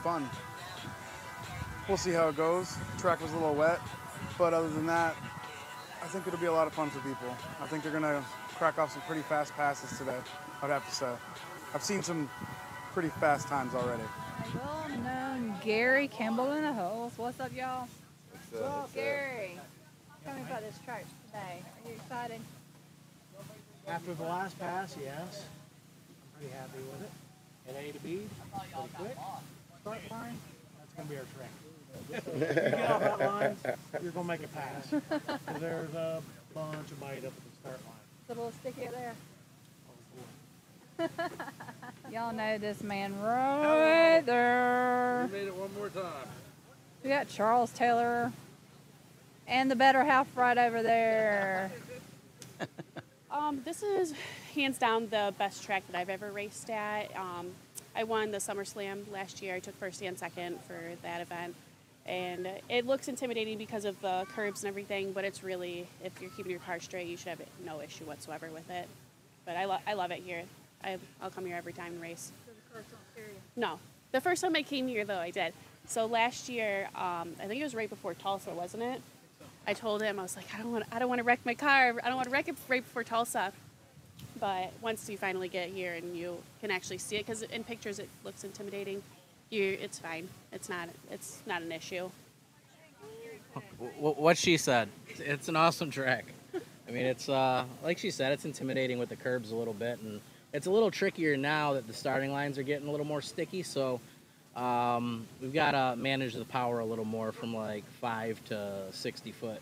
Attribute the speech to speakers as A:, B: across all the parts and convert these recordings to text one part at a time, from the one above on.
A: fun. We'll see how it goes. The track was a little wet, but other than that, I think it'll be a lot of fun for people. I think they're gonna crack off some pretty fast passes today. I'd have to say. I've seen some pretty fast times already.
B: Well known Gary Campbell in the holes. What's up, y'all? What's up, Gary? Tell me about this track today. Are you excited?
C: After the last pass, yes. I'm pretty happy with it. And A to B, pretty quick. Start line, that's gonna be our trick. you get off that line, you're gonna make a pass. 'Cause there's a bunch of bite up at the start line.
B: It's a little sticky there. Y'all know this man right there.
D: You made it one more time.
B: We got Charles Taylor and the better half right over there.
E: Um, this is hands down the best track that I've ever raced at. Um, I won the SummerSlam last year. I took first and second for that event. And it looks intimidating because of the curbs and everything, but it's really, if you're keeping your car straight, you should have no issue whatsoever with it. But I, lo- I love it here. I, I'll come here every time and race. No. The first time I came here, though, I did. So last year, um, I think it was right before Tulsa, wasn't it? I told him I was like, I don't want, I don't want to wreck my car. I don't want to wreck it right before Tulsa. But once you finally get here and you can actually see it, because in pictures it looks intimidating, you, it's fine. It's not, it's not an issue.
F: What she said. It's- an awesome track. I mean, it's uh, like she said, it's intimidating with the curbs a little bit, and it's a little trickier now that the starting lines are getting a little more sticky. So um, we've got to manage the power a little more from like five to sixty foot.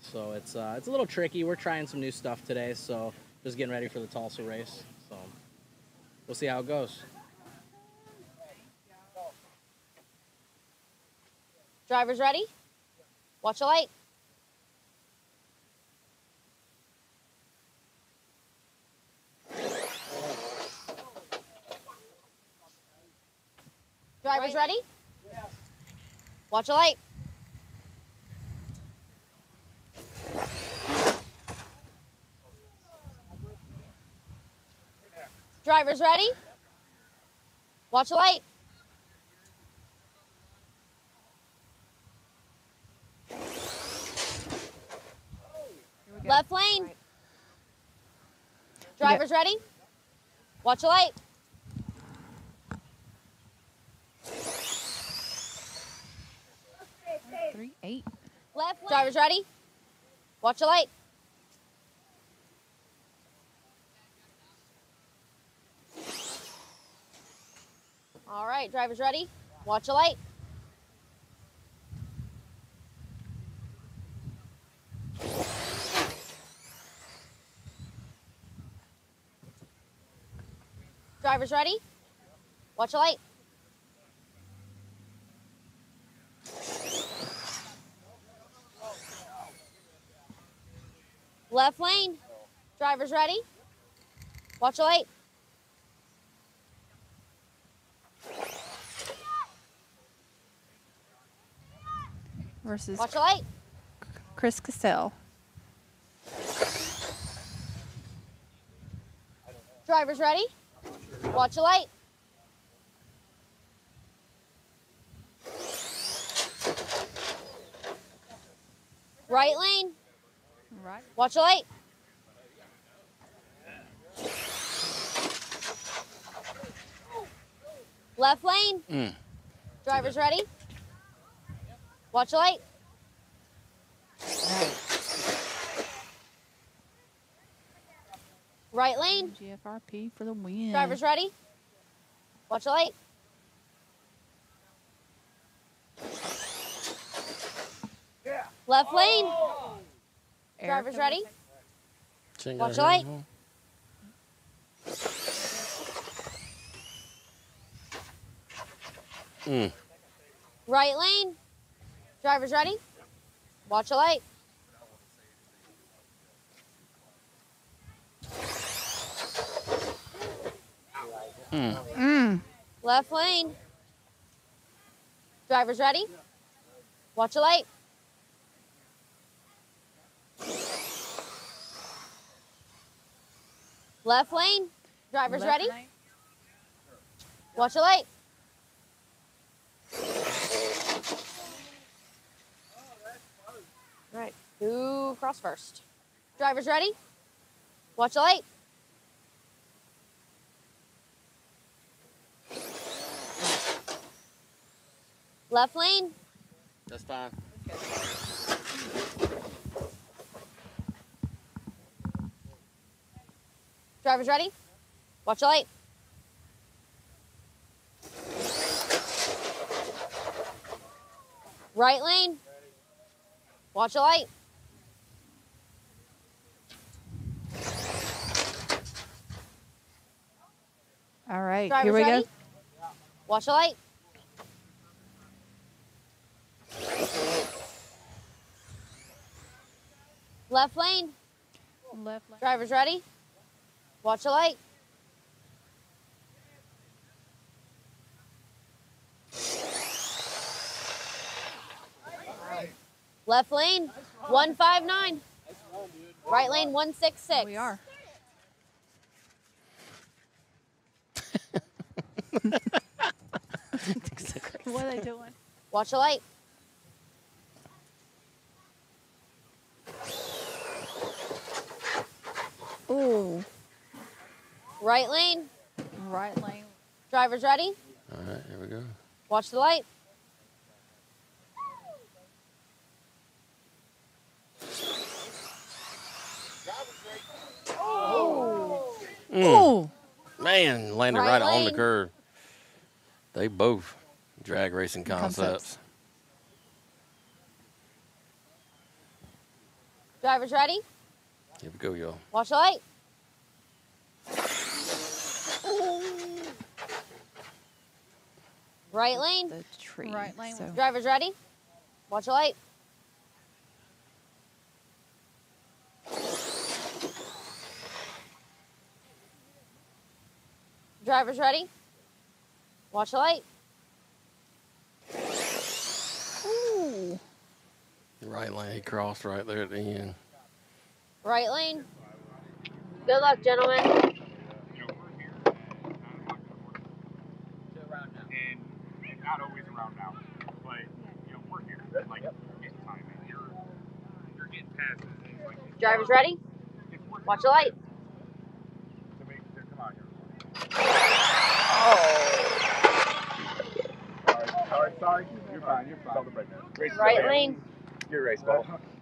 F: So it's uh, it's a little tricky. We're trying some new stuff today, so just getting ready for the Tulsa race. So we'll see how it goes.
G: Drivers ready? Watch the light. Drivers ready? Watch the light. Drivers ready? Watch the light. Left lane. Drivers ready? Watch the light.
B: Three, eight.
G: Left lane. Drivers ready? Watch the light. All right, drivers ready? Watch the light. Drivers ready? Watch the light. Left lane. Drivers ready? Watch the light.
B: Versus
G: Watch the light.
B: Chris Cassell.
G: Drivers ready? Watch the light. Right lane.
B: Right.
G: Watch the light. Left lane.
F: Mm.
G: Drivers ready? Watch the light. Right lane.
B: GFRP for the win.
G: Drivers ready? Watch the light. Yeah. Left lane. Drivers ready? Watch the light.
F: Mm.
G: Right lane. Drivers ready? Watch the light.
F: Mm.
B: Mm.
G: Left lane. Drivers ready? Watch the light. Left lane. Drivers
B: Left
G: ready?
B: lane.
G: Watch the light. Across first. Drivers ready? Watch the light. Left lane.
D: That's fine.
G: Drivers ready? Watch the light. Right lane. Watch the light.
B: Right,
G: Drivers
B: here we
G: ready?
B: go.
G: Watch the light. Left lane.
B: Left lane.
G: Drivers ready? Watch the light. Left lane, 159. Right lane, 166.
B: We are. What are they doing?
G: Watch the light.
B: Ooh.
G: Right lane,
B: Right lane.
G: drivers ready?
D: All right, here we go.
G: Watch the light.
B: Ooh. Hmm.
D: Man, landed
G: Right
D: right, on the
G: lane.
D: curb. They both drag racing
B: Concepts.
D: concepts.
G: Drivers ready?
D: Here we go, y'all.
G: Watch the light. Right lane,
H: the tree.
B: Right lane
H: So
G: drivers ready? Watch the light. Drivers ready? Watch the light.
B: Ooh.
D: Right lane, crossed right there at the end.
G: Right lane. Good luck, gentlemen.
I: Drivers ready? Watch the around now, but you know we're here. Like it's time, and you're you're getting past it. and it's like
G: Drivers ready?
I: it's worth
G: Watch the light.
I: to make to come out here. Sorry, sorry, sorry. You're fine. You're fine. Race
G: Right lane.
I: Your race ball.